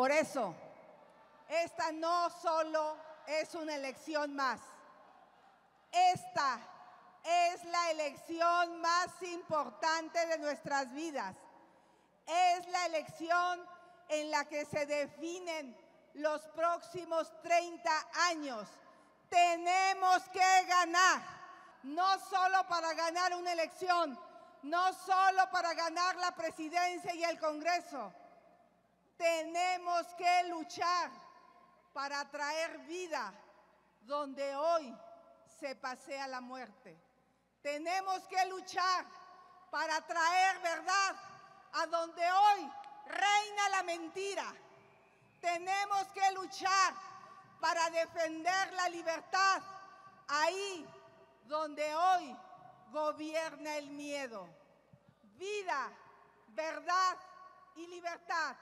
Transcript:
Por eso, esta no solo es una elección más. Esta es la elección más importante de nuestras vidas. Es la elección en la que se definen los próximos 30 años. Tenemos que ganar, no solo para ganar una elección, no solo para ganar la presidencia y el Congreso. Tenemos que luchar para traer vida donde hoy se pasea la muerte. Tenemos que luchar para traer verdad a donde hoy reina la mentira. Tenemos que luchar para defender la libertad ahí donde hoy gobierna el miedo. Vida, verdad y libertad